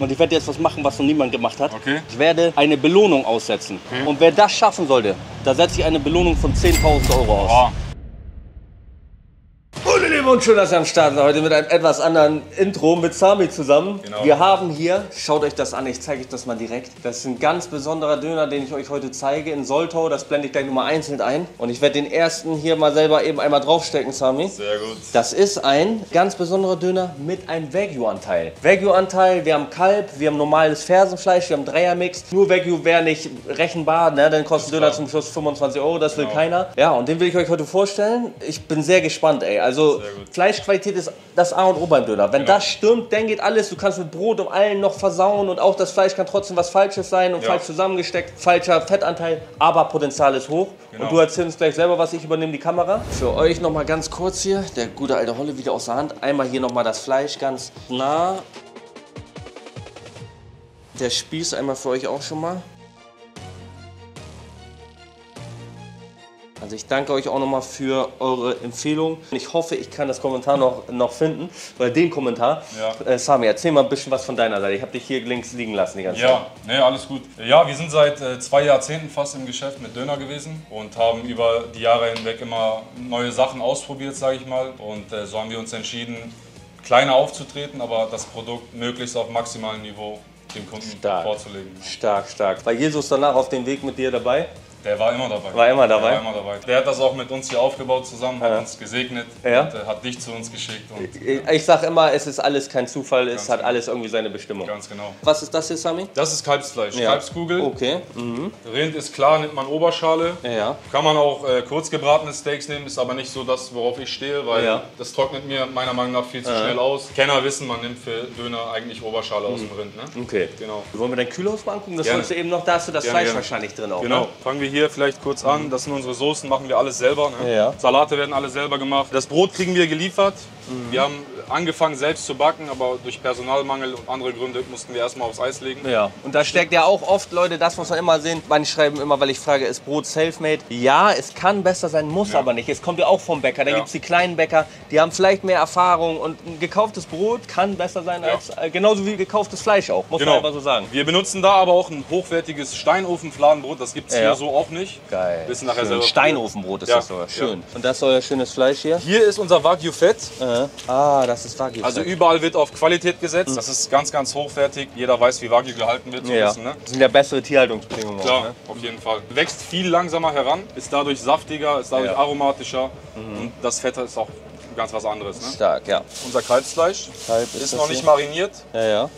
Und ich werde jetzt was machen, was noch niemand gemacht hat. Okay. Ich werde eine Belohnung aussetzen. Okay. Und wer das schaffen sollte, da setze ich eine Belohnung von 10.000 Euro aus. Boah. Und schön, dass ihr am Start seid. Heute mit einem etwas anderen Intro mit Sami zusammen. Genau. Wir haben hier, schaut euch das an, ich zeige euch das mal direkt. Das ist ein ganz besonderer Döner, den ich euch heute zeige in Soltau. Das blende ich gleich nochmal einzeln ein. Und ich werde den ersten hier mal selber eben einmal draufstecken, Sami. Sehr gut. Das ist ein ganz besonderer Döner mit einem Wagyu-Anteil. Wagyu-Anteil, wir haben Kalb, wir haben normales Fersenfleisch, wir haben Dreiermix. Nur Wagyu wäre nicht rechenbar, ne? dann kostet Döner zum Schluss 25 Euro, das will Genau. keiner. Ja, und den will ich euch heute vorstellen. Ich bin sehr gespannt, ey. Also Sehr gut. Fleischqualität ist das A und O beim Döner. Wenn Genau. das stimmt, dann geht alles. Du kannst mit Brot und allen noch versauen und auch das Fleisch kann trotzdem was Falsches sein und Ja. falsch zusammengesteckt. Falscher Fettanteil, aber Potenzial ist hoch. Genau. Und du erzählst uns gleich selber was, ich übernehme die Kamera. Für euch noch mal ganz kurz hier, der gute alte Holle wieder aus der Hand. Einmal hier noch mal das Fleisch ganz nah. Der Spieß einmal für euch auch schon mal. Also ich danke euch auch nochmal für eure Empfehlung. Ich hoffe, ich kann das Kommentar noch, noch finden, oder den Kommentar. Ja. Äh, Sami, erzähl mal ein bisschen was von deiner Seite. Ich habe dich hier links liegen lassen die ganze Zeit. Ja, nee, alles gut. Ja, wir sind seit äh, zwei Jahrzehnten fast im Geschäft mit Döner gewesen und haben über die Jahre hinweg immer neue Sachen ausprobiert, sage ich mal. Und äh, so haben wir uns entschieden, kleiner aufzutreten, aber das Produkt möglichst auf maximalem Niveau dem Kunden Stark. vorzulegen. Stark, stark. War Jesus danach auf dem Weg mit dir dabei? Der war immer dabei. War immer dabei? Der war immer dabei. Der hat das auch mit uns hier aufgebaut zusammen, hat Ja. uns gesegnet Ja. und äh, hat dich zu uns geschickt. Und, Ich, ich sag immer, es ist alles kein Zufall, es hat genau. alles irgendwie seine Bestimmung. Ganz genau. Was ist das hier, Sami? Das ist Kalbsfleisch. Kalbskugel. Okay. Mhm. Rind ist klar, nimmt man Oberschale. Ja. Kann man auch äh, kurz gebratene Steaks nehmen, ist aber nicht so das, worauf ich stehe, weil das trocknet mir meiner Meinung nach viel zu schnell aus. Kenner wissen, man nimmt für Döner eigentlich Oberschale aus dem Rind. Ne? Okay. Genau. Wollen wir dein Kühlhaus mal angucken? Das Gerne. du eben noch, da hast du das Gerne, Fleisch wahrscheinlich drin auch. Genau. Ne? Fangen wir hier vielleicht kurz an. Das sind unsere Soßen, machen wir alles selber. Ne? Ja. Salate werden alle selber gemacht. Das Brot kriegen wir geliefert. Mhm. Wir haben angefangen selbst zu backen, aber durch Personalmangel und andere Gründe mussten wir erstmal aufs Eis legen. Ja. Und da steckt ja auch oft, Leute, das muss man immer sehen. Manche schreiben immer, weil ich frage, ist Brot selfmade? Ja, es kann besser sein, muss Ja. aber nicht. Es kommt ja auch vom Bäcker. Da Ja. gibt es die kleinen Bäcker, die haben vielleicht mehr Erfahrung. Und ein gekauftes Brot kann besser sein Ja. als, äh, genauso wie gekauftes Fleisch auch, muss man Genau. einfach so sagen. Wir benutzen da aber auch ein hochwertiges Steinofenfladenbrot. Das gibt es Ja. hier so auch nicht. Geil. Wissen nachher Schön. selber. Steinofenbrot ist Ja. das sogar. Schön. Und das ist euer schönes Fleisch hier? Hier ist unser Wagyu Fett. Äh. Ah, das ist Wagyu. Also überall wird auf Qualität gesetzt. Das ist ganz, ganz hochwertig. Jeder weiß, wie Wagyu gehalten wird. ja. bisschen, ne? Das sind ja bessere Tierhaltungsbedingungen. Klar, Auch, ne? auf jeden Fall. Wächst viel langsamer heran, ist dadurch saftiger, ist dadurch Ja. aromatischer und das Fett ist auch ganz was anderes. Ne? Stark, ja. Unser Kalbsfleisch Kalb ist das noch nicht hier. mariniert. Ja, ja.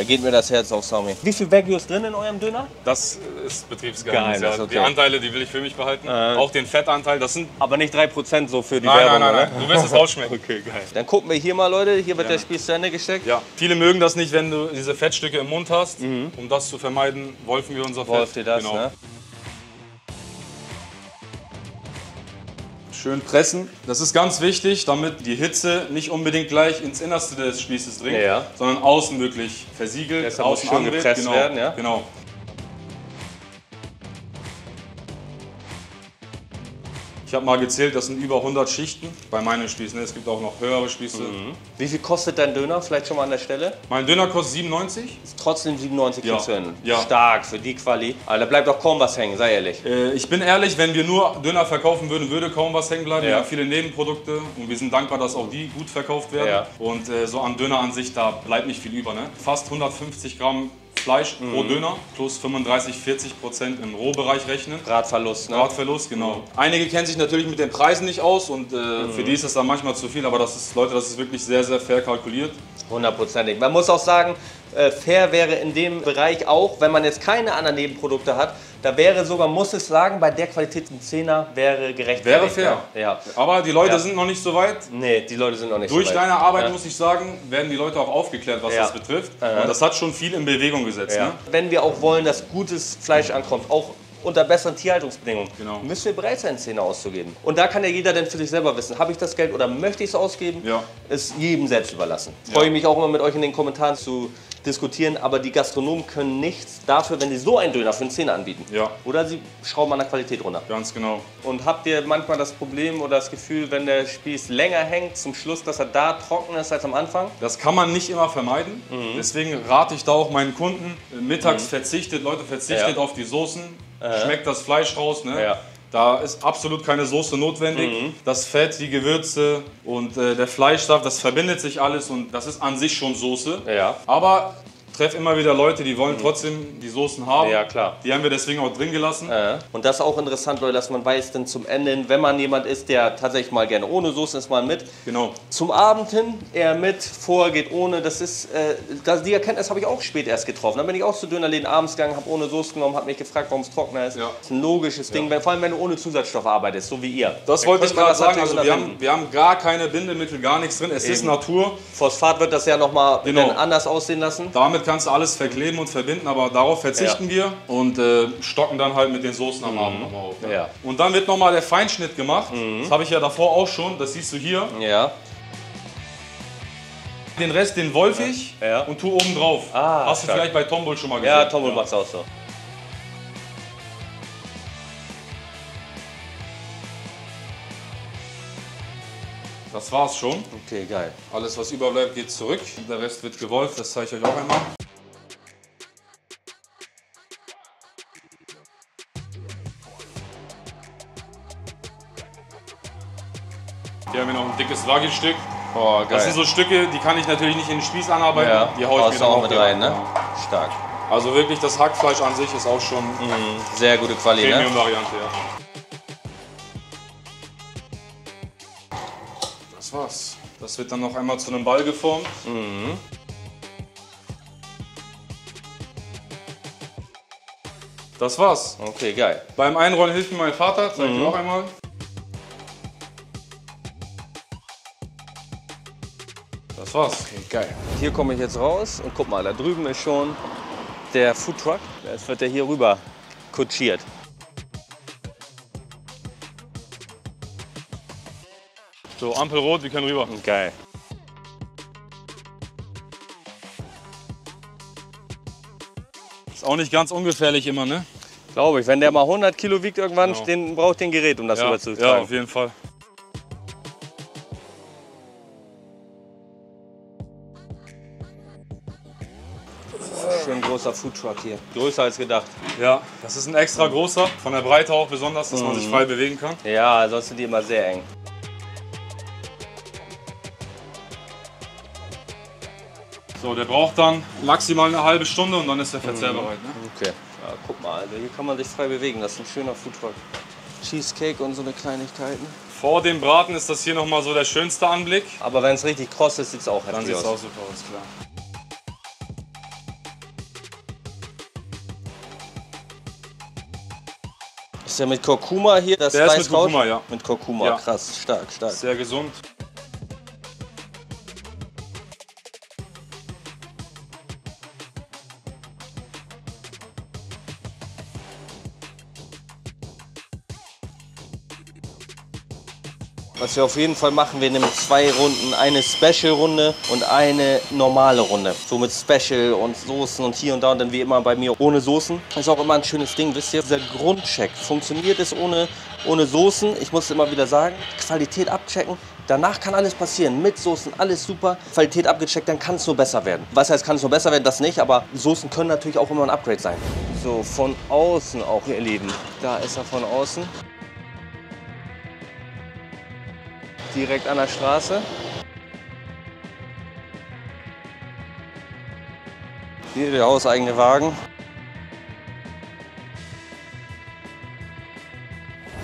Da geht mir das Herz auf, Sami. Wie viel Wagyu ist drin in eurem Döner? Das ist Betriebsgeheimnis. Geheimnis, ja. okay. Die Anteile, die will ich für mich behalten. Äh. Auch den Fettanteil, das sind. Aber nicht 3% so für die Nein, Werbung, nein, nein, oder? nein. Du wirst es rausschmecken. Okay, geil. Dann gucken wir hier mal, Leute. Hier wird der Spieß zu Ende gesteckt. Ja, viele mögen das nicht, wenn du diese Fettstücke im Mund hast. Um das zu vermeiden, wolfen wir unser Mhm. Wolf Fett. dir das, genau. ne? Schön pressen. Das ist ganz wichtig, damit die Hitze nicht unbedingt gleich ins Innerste des Spießes dringt, Ja. sondern außen wirklich versiegelt, Deshalb muss außen schön angeregt. gepresst genau, werden, ja? Genau. Ich habe mal gezählt, das sind über 100 Schichten bei meinen Spießen. Es gibt auch noch höhere Spieße. Wie viel kostet dein Döner? Vielleicht schon mal an der Stelle? Mein Döner kostet 97. Ist trotzdem 97 Ja. kriegst du hin. Ja. Stark für die Quali. Aber da bleibt auch kaum was hängen, sei ehrlich. Äh, ich bin ehrlich, wenn wir nur Döner verkaufen würden, würde kaum was hängen bleiben. Ja. Wir haben viele Nebenprodukte und wir sind dankbar, dass auch die gut verkauft werden. Ja. Und äh, so an Döner an sich, da bleibt nicht viel über. Ne? Fast 150 Gramm Fleisch Mhm. pro Döner plus 35, 40 Prozent im Rohbereich rechnen. Bratverlust, ne? Bratverlust, genau. Einige kennen sich natürlich mit den Preisen nicht aus und äh, Mhm. für die ist das dann manchmal zu viel, aber das ist, Leute, das ist wirklich sehr, sehr fair kalkuliert. Hundertprozentig. Man muss auch sagen, äh, fair wäre in dem Bereich auch, wenn man jetzt keine anderen Nebenprodukte hat, da wäre sogar, muss ich sagen, bei der Qualität ein Zehner wäre gerecht. Wäre fair. Ja. Aber die Leute Ja. sind noch nicht so weit. Nee, die Leute sind noch nicht Durch so weit. deine Arbeit, Ja. muss ich sagen, werden die Leute auch aufgeklärt, was Ja. das betrifft. Und das hat schon viel in Bewegung gesetzt. Ne? Wenn wir auch wollen, dass gutes Fleisch ankommt, auch unter besseren Tierhaltungsbedingungen. Genau. Müssen wir bereit sein, Zähne auszugeben. Und da kann ja jeder dann für sich selber wissen, habe ich das Geld oder möchte ich es ausgeben? Ist jedem selbst überlassen. Freue ich mich auch immer mit euch in den Kommentaren zu diskutieren, aber die Gastronomen können nichts dafür, wenn sie so einen Döner für einen Zehner anbieten. Ja. Oder sie schrauben an der Qualität runter. Ganz genau. Und habt ihr manchmal das Problem oder das Gefühl, wenn der Spieß länger hängt zum Schluss, dass er da trockener ist als am Anfang? Das kann man nicht immer vermeiden. Mhm. Deswegen rate ich da auch meinen Kunden, äh, mittags verzichtet, Leute verzichtet Ja. auf die Soßen, schmeckt das Fleisch raus. Ne? Ja. Da ist absolut keine Soße notwendig. Mhm. Das Fett, die Gewürze und äh, der Fleischsaft, das verbindet sich alles und das ist an sich schon Soße. Ja. Aber treffe immer wieder Leute, die wollen trotzdem die Soßen haben. Ja, klar. Die haben wir deswegen auch drin gelassen. Äh, Und das ist auch interessant, Leute, dass man weiß, denn zum Ende, hin, wenn man jemand ist, der tatsächlich mal gerne ohne Soße ist, mal mit. Genau. Zum Abend hin eher mit, vorher geht ohne. Das ist, äh, das, die Erkenntnis habe ich auch spät erst getroffen. Dann bin ich auch zu Dönerläden abends gegangen, habe ohne Soße genommen, habe mich gefragt, warum es trockener ist. Ja. Das ist ein logisches Ding, wenn- vor allem wenn du ohne Zusatzstoff arbeitest, so wie ihr. Das wollte ich gerade sagen. Also wir haben, wir haben gar keine Bindemittel, gar nichts drin. Es ist Eben. Natur. Phosphat wird das ja nochmal Genau. anders aussehen lassen. Damit kannst du alles verkleben und verbinden, aber darauf verzichten wir und äh, stocken dann halt mit den Soßen am Abend nochmal auf. ne? Ja. Und dann wird nochmal der Feinschnitt gemacht. Das habe ich ja davor auch schon, das siehst du hier. Ja. Den Rest, den wolf ich Ja. und tu oben drauf. Ah, Hast du stark. vielleicht bei Tombol schon mal gesehen? Ja, Tommel macht's auch so. Das war's schon. Okay, geil. Alles, was überbleibt, geht zurück. Der Rest wird gewolft, das zeige ich euch auch einmal. Wagyu-Stück. Oh. Das sind so Stücke, die kann ich natürlich nicht in den Spieß anarbeiten. ja, Die haue ich mir dann auch mit rein, ne? Ja. Stark. Also wirklich, das Hackfleisch an sich ist auch schon Sehr gute Qualität, ne? Premium-Variante, ja. Das war's. Das wird dann noch einmal zu einem Ball geformt. Das war's. Okay, geil. Beim Einrollen hilft mir mein Vater. Zeig ich dir auch einmal. Das war's. Okay, geil. Hier komme ich jetzt raus und guck mal, da drüben ist schon der Foodtruck. Jetzt wird der hier rüber kutschiert. So, Ampel rot, wir können rüber. Geil. Ist auch nicht ganz ungefährlich immer, ne? Glaube ich. Wenn der mal 100 Kilo wiegt irgendwann, Genau. den braucht den Gerät, um das Ja, rüber zu ja, tragen. auf jeden Fall. Großer Foodtruck hier. Größer als gedacht. Ja, das ist ein extra großer, von der Breite auch besonders, dass man sich frei bewegen kann. Ja, sonst sind die immer sehr eng. So, der braucht dann maximal eine halbe Stunde und dann ist der Verzehr bereit. Ne? Okay. Ja, guck mal, also hier kann man sich frei bewegen. Das ist ein schöner Foodtruck. Cheesecake und so eine Kleinigkeiten. Vor dem Braten ist das hier nochmal so der schönste Anblick. Aber wenn es richtig kross ist, sieht es auch Dann heftig sieht es aus. auch super aus, klar. Ist ja mit Kurkuma hier das Der ist mit? Kurkuma, ja. Mit Kurkuma, Ja. krass, stark, stark. Sehr gesund. Was wir auf jeden Fall machen, wir nehmen zwei Runden, eine Special-Runde und eine normale Runde. So mit Special und Soßen und hier und da und dann wie immer bei mir ohne Soßen. Ist auch immer ein schönes Ding, wisst ihr? Dieser Grundcheck. Funktioniert es ohne, ohne Soßen? Ich muss immer wieder sagen, Qualität abchecken. Danach kann alles passieren. Mit Soßen, alles super. Qualität abgecheckt, dann kann es nur besser werden. Was heißt, kann es nur besser werden? Das nicht, aber Soßen können natürlich auch immer ein Upgrade sein. So, von außen auch, ihr Lieben. Da ist er von außen. Direkt an der Straße. Hier der hauseigene Wagen.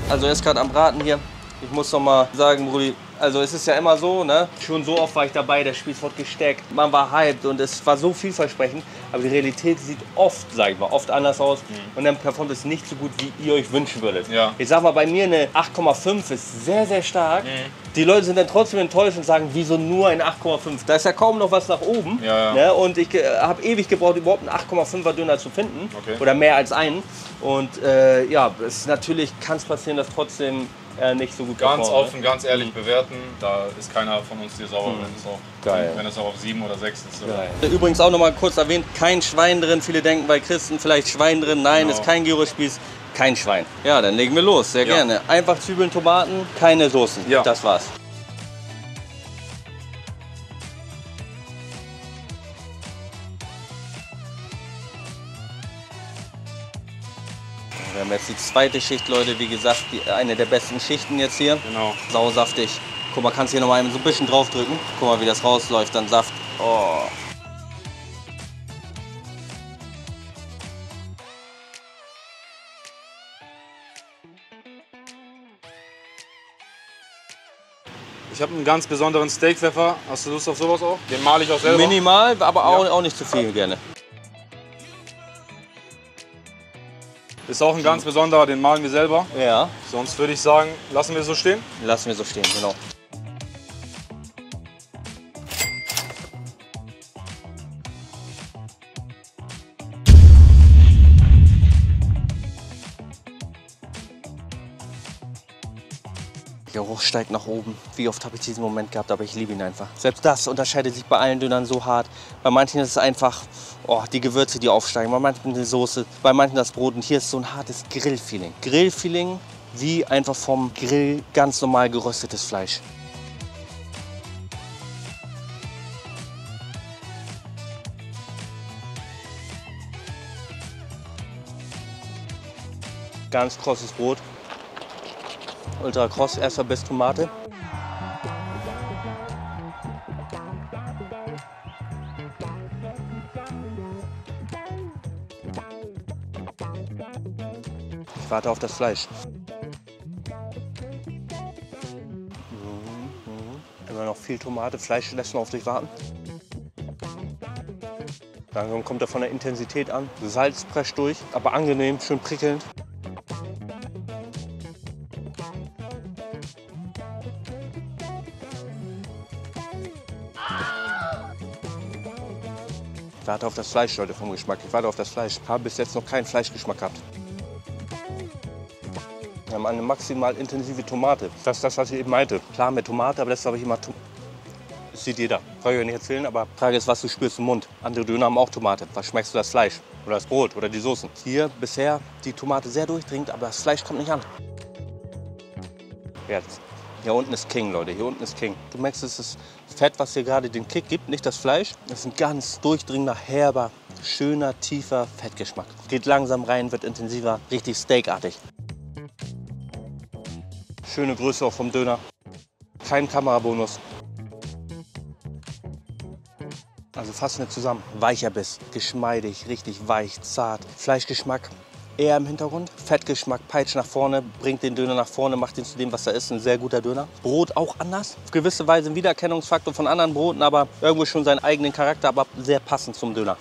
Also er ist gerade am Braten hier. Ich muss noch mal sagen, Brudi, Also es ist ja immer so, ne? Schon so oft war ich dabei, der Spieß wurde gesteckt, man war hyped und es war so vielversprechend. Aber die Realität sieht oft, sag ich mal, oft anders aus. Und dann performt es nicht so gut, wie ihr euch wünschen würdet. Ja. Ich sag mal, bei mir eine 8,5 ist sehr, sehr stark. Die Leute sind dann trotzdem enttäuscht und sagen, wieso nur ein 8,5? Da ist ja kaum noch was nach oben. Ja, ja. Ne? Und ich äh, habe ewig gebraucht, überhaupt einen 8,5er Döner zu finden. Okay. Oder mehr als einen. Und äh, ja, es natürlich kann es passieren, dass trotzdem er nicht so gut Ganz performt, offen, ganz ehrlich bewerten. Da ist keiner von uns dir sauer, wenn es auch, Geil. wenn es auch auf 7 oder 6 ist. Ne? Geil. Übrigens auch noch mal kurz erwähnt, kein Schwein drin. Viele denken bei Christen vielleicht Schwein drin. Nein, Genau. ist kein Gyrospieß, kein Schwein. Ja, dann legen wir los, sehr Ja. gerne. Einfach Zwiebeln, Tomaten, keine Soßen. Ja. Das war's. Die zweite Schicht, Leute. Wie gesagt, die, eine der besten Schichten jetzt hier. Genau. Sausaftig. Guck mal, kannst hier noch mal so ein bisschen draufdrücken. Guck mal, wie das rausläuft, dann Saft. Oh. Ich habe einen ganz besonderen Steakpfeffer. Hast du Lust auf sowas auch? Den male ich auch selber. Minimal, aber auch, Ja. auch nicht zu viel gerne. Ist auch ein ganz besonderer, den malen wir selber. Ja, Sonst würde ich sagen, lassen wir so stehen. lassen wir so stehen, genau. Der Geruch steigt nach oben. Wie oft habe ich diesen Moment gehabt, aber ich liebe ihn einfach. Selbst das unterscheidet sich bei allen Dönern so hart. Bei manchen ist es einfach oh, die Gewürze, die aufsteigen. Bei manchen die Soße, bei manchen das Brot. Und hier ist so ein hartes Grillfeeling. Grillfeeling wie einfach vom Grill ganz normal geröstetes Fleisch. Ganz krosses Brot. Ultra kross, erster Biss Tomate. Ich warte auf das Fleisch. Mhm, Immer noch viel Tomate, Fleisch lässt noch auf sich warten. Langsam kommt er von der Intensität an. Salz prescht durch, aber angenehm, schön prickelnd. Ich warte auf das Fleisch, Leute, vom Geschmack. Ich warte auf das Fleisch. Ich habe bis jetzt noch keinen Fleischgeschmack gehabt. Haben eine maximal intensive Tomate. Das ist das, was ich eben meinte. Klar mit Tomate, aber das glaube ich, immer... To das sieht jeder. Kann ich euch nicht erzählen, aber Frage ist, was du spürst im Mund. Andere Döner haben auch Tomate. Was schmeckst du das Fleisch? Oder das Brot oder die Soßen? Hier bisher die Tomate sehr durchdringend, aber das Fleisch kommt nicht an. Jetzt. Hier unten ist King, Leute. Hier unten ist King. Du merkst, es ist Fett, was hier gerade den Kick gibt, nicht das Fleisch. Das ist ein ganz durchdringender, herber, schöner, tiefer Fettgeschmack. Geht langsam rein, wird intensiver, richtig steakartig. Schöne Größe auch vom Döner. Kein Kamerabonus. Also fassen wir zusammen. Weicher Biss, geschmeidig, richtig weich, zart. Fleischgeschmack eher im Hintergrund. Fettgeschmack, Peitsch nach vorne, bringt den Döner nach vorne, macht ihn zu dem, was er ist. Ein sehr guter Döner. Brot auch anders. Auf gewisse Weise ein Wiedererkennungsfaktor von anderen Broten, aber irgendwo schon seinen eigenen Charakter, aber sehr passend zum Döner.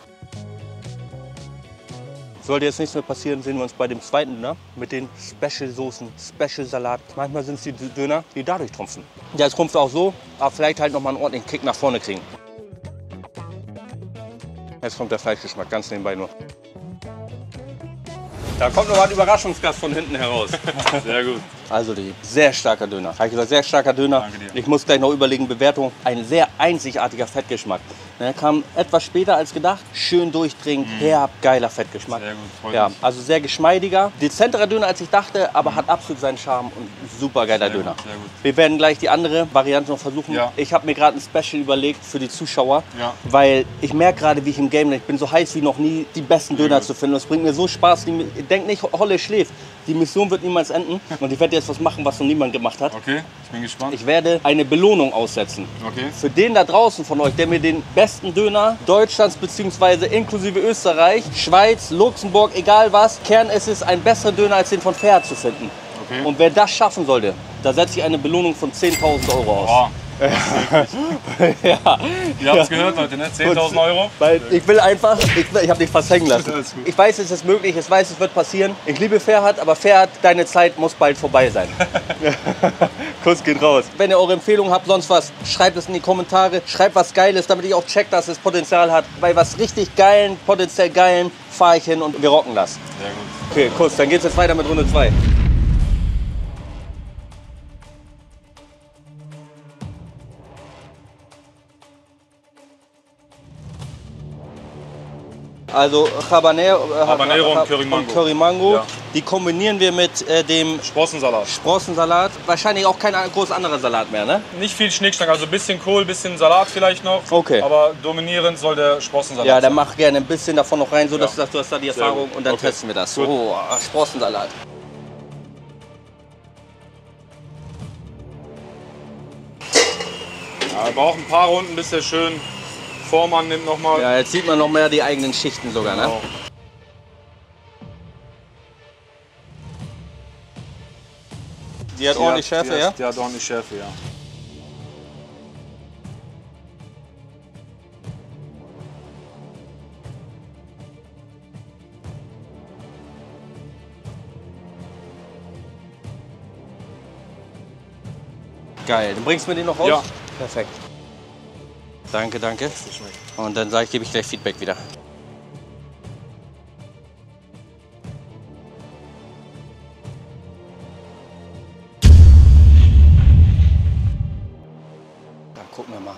Sollte jetzt nichts mehr passieren, sehen wir uns bei dem zweiten Döner mit den Special-Soßen, Special-Salat. Manchmal sind es die Döner, die dadurch trumpfen. Der trumpft auch so, aber vielleicht halt noch mal einen ordentlichen Kick nach vorne kriegen. Jetzt kommt der Fleischgeschmack, ganz nebenbei nur. Da kommt noch ein Überraschungsgast von hinten heraus. Sehr gut. Also die sehr starker Döner. Habe ich gesagt, sehr starker Döner. Danke dir. Ich muss gleich noch überlegen, Bewertung. Ein sehr einzigartiger Fettgeschmack. Der kam etwas später als gedacht. Schön durchdringend, herb, geiler Fettgeschmack. Mhm. Sehr gut, ja, also sehr geschmeidiger, dezenterer Döner als ich dachte, aber hat absolut seinen Charme und super geiler Mhm. Döner. gut. Wir werden gleich die andere Variante noch versuchen. Ja. Ich habe mir gerade ein Special überlegt für die Zuschauer, Ja. weil ich merke gerade, wie ich im Game bin. Ich bin so heiß wie noch nie, die besten Döner zu finden. Es bringt mir so Spaß. Denkt nicht, Holle schläft. Die Mission wird niemals enden. Und ich werde jetzt was machen, was noch niemand gemacht hat. Okay, ich bin gespannt. Ich werde eine Belohnung aussetzen. Okay. Für den da draußen von euch, der mir den besten Döner Deutschlands bzw. inklusive Österreich, Schweiz, Luxemburg, egal was, Kern es ist ein besserer Döner als den von Fair zu finden. Okay. Und wer das schaffen sollte, Da setze ich eine Belohnung von 10.000 Euro aus. Boah, ja. ihr habt es gehört, Leute, ne? 10.000 Euro. Weil ich will einfach, ich, will- ich habe dich fast hängen lassen. Ich weiß, es ist möglich, ich weiß, es wird passieren. Ich liebe Ferhat, aber Ferhat, deine Zeit muss bald vorbei sein. Kuss geht raus. Wenn ihr eure Empfehlungen habt, sonst was, schreibt es in die Kommentare. Schreibt was Geiles, damit ich auch check, dass es Potenzial hat. Bei was richtig Geilen, potenziell Geilen, fahre ich hin und wir rocken das. Sehr gut. Okay, Kuss, dann geht's jetzt weiter mit Runde 2. Also Habanero, äh, Habanero und Curry Mango. Curry Mango. Ja. Die kombinieren wir mit äh, dem Sprossensalat. Sprossensalat. Wahrscheinlich auch kein groß anderer Salat mehr, ne? Nicht viel Schnickschnack, also ein bisschen Kohl, ein bisschen Salat vielleicht noch. Okay. Aber dominierend soll der Sprossensalat Ja, dann sein. mach gerne ein bisschen davon noch rein, so dass Ja. du sagst, du hast da die Erfahrung und dann Okay. testen wir das. Gut. Oh, Sprossensalat. Ja, wir brauchen ein paar Runden, bis der schön Form annimmt nochmal. Ja, jetzt sieht man noch mehr die eigenen Schichten sogar, ne? Genau. Die hat Die ordentlich hat- Schärfe, die ja? hat- Die hat ordentlich Schärfe, ja. Geil. Dann bringst du mir den noch raus? Ja. Perfekt. Danke, danke. Und dann sage ich, gebe ich gleich Feedback wieder. Dann gucken wir mal.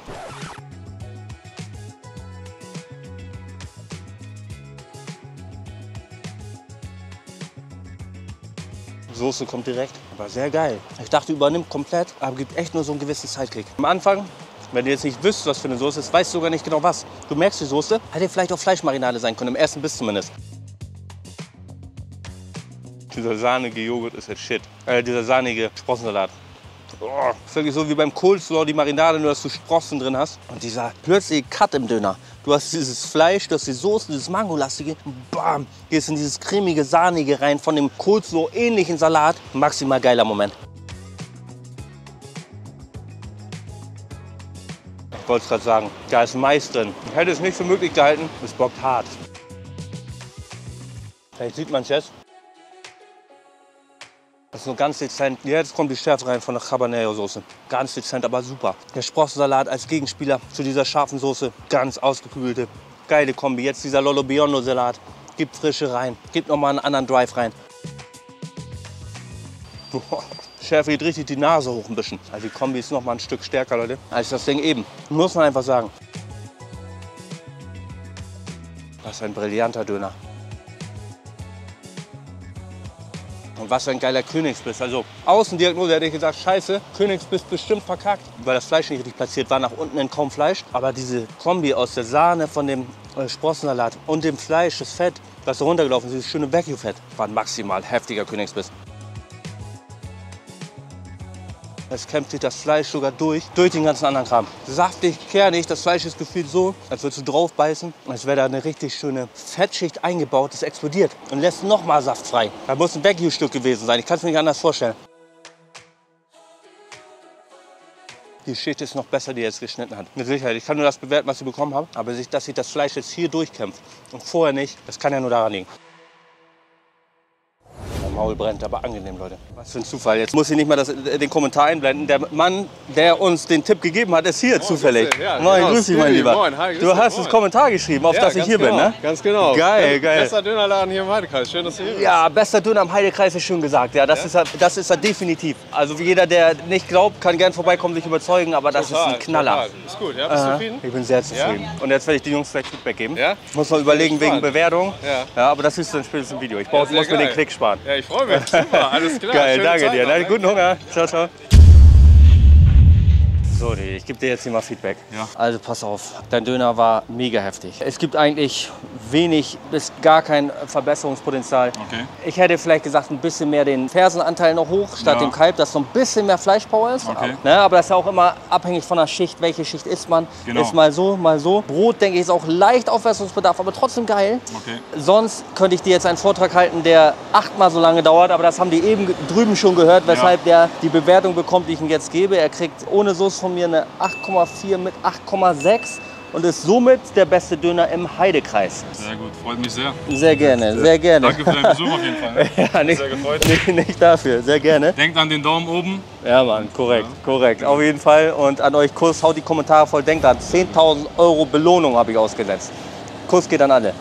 Soße kommt direkt, aber sehr geil. Ich dachte, übernimmt komplett, aber gibt echt nur so einen gewissen Zeitkrieg. Am Anfang, wenn du jetzt nicht wüsst, was für eine Soße ist, weißt du sogar nicht genau was. Du merkst die Soße, hätte vielleicht auch Fleischmarinade sein können, im ersten Biss zumindest. Dieser sahnige Joghurt ist jetzt shit. Äh, dieser sahnige Sprossensalat. Oh, ist wirklich so wie beim Coleslaw, die Marinade, nur dass du Sprossen drin hast. Und dieser plötzliche Cut im Döner. Du hast dieses Fleisch, du hast die Soße, dieses Mangolastige. Bam, gehst in dieses cremige, sahnige rein von dem Coleslaw-ähnlichen Salat. Maximal geiler Moment. Wollte es gerade sagen, da ist Mais drin. Ich hätte es nicht für möglich gehalten, es bockt hart. Vielleicht sieht man es jetzt. Das ist nur ganz dezent. Jetzt kommt die Schärfe rein von der Habanero-Soße. Ganz dezent, aber super. Der Sprossensalat als Gegenspieler zu dieser scharfen Soße. Ganz ausgekühlte, geile Kombi. Jetzt dieser Lolo Biondo-Salat. Gibt Frische rein. Gibt nochmal einen anderen Drive rein. Boah, Schärfe geht richtig die Nase hoch ein bisschen. Also die Kombi ist nochmal ein Stück stärker, Leute, als das Ding eben. Muss man einfach sagen. Was ein brillanter Döner. Und was ein geiler Königsbiss. Also Außendiagnose hätte ich gesagt, scheiße, Königsbiss bestimmt verkackt, weil das Fleisch nicht richtig platziert war, nach unten in kaum Fleisch. Aber diese Kombi aus der Sahne von dem äh, Sprossensalat und dem Fleisch, das Fett, das da runtergelaufen ist, dieses schöne Wagyu-Fett, war ein maximal heftiger Königsbiss. Es kämpft sich das Fleisch sogar durch, durch den ganzen anderen Kram. Saftig, kernig, das Fleisch ist gefühlt so, als würdest du drauf beißen, als wäre da eine richtig schöne Fettschicht eingebaut, das explodiert und lässt nochmal Saft frei. Da muss ein Wagyu-Stück gewesen sein, ich kann es mir nicht anders vorstellen. Die Schicht ist noch besser, die er jetzt geschnitten hat. Mit Sicherheit. Ich kann nur das bewerten, was ich bekommen habe. Aber dass sich das Fleisch jetzt hier durchkämpft und vorher nicht, das kann ja nur daran liegen. Maul brennt, aber angenehm, Leute. Was für ein Zufall. Jetzt muss ich nicht mal das, den Kommentar einblenden. Der Mann, der uns den Tipp gegeben hat, ist hier zufällig. grüß dich. Ja, moin, genau, grüß dich, mein. Lieber. Moin, hi, du hast moin. das Kommentar geschrieben, auf dass ich ganz hier genau, bin, ne? Ganz genau. Geil, geil. Bester Dönerladen hier im Heidekreis. Schön, dass du hier bist. Ja, bester Döner am Heidekreis ist schön gesagt. Ja, das, Ist, er, das ist er definitiv. Also jeder, der nicht glaubt, kann gern vorbeikommen, sich überzeugen, aber das ist ein Knaller. Total. Ist gut, ja? Bist du Äh, zufrieden? Ich bin sehr zufrieden. Und jetzt werde ich den Jungs gleich Feedback geben. Ja? Muss man überlegen wegen. Bewertung. Ja. ja, aber das ist dann spätestens im Video. Ich muss mir den. Klick sparen. Ja, ich freue mich. Super, alles klar. Geil, danke Zeit dir. noch, ne? guten Hunger. Ciao, ciao. So, ich gebe dir jetzt hier mal Feedback. Ja. Also pass auf, dein Döner war mega heftig. Es gibt eigentlich wenig bis gar kein Verbesserungspotenzial. Okay. Ich hätte vielleicht gesagt, ein bisschen mehr den Fersenanteil noch hoch statt Ja. dem Kalb, dass so ein bisschen mehr Fleischpower ist. Okay. Ne, aber das ist ja auch immer abhängig von der Schicht, welche Schicht isst man. Genau. Ist mal so, mal so. Brot, denke ich, ist auch leicht Aufwärtsbedarf, aber trotzdem geil. Okay. Sonst könnte ich dir jetzt einen Vortrag halten, der achtmal so lange dauert, aber das haben die eben drüben schon gehört, weshalb der die Bewertung bekommt, die ich ihm jetzt gebe. Er kriegt ohne Soße von mir eine 8,4 mit 8,6 und ist somit der beste Döner im Heidekreis. Sehr gut, freut mich sehr. Sehr gerne, sehr gerne. Danke für deinen Besuch auf jeden Fall. Ja, nicht, Sehr gefreut. nicht, nicht dafür, sehr gerne. Denkt an den Daumen oben. Ja, Mann, korrekt, korrekt. Auf jeden Fall. Und an euch Kuss, haut die Kommentare voll. Denkt dran, 10.000 Euro Belohnung habe ich ausgesetzt. Kuss geht an alle.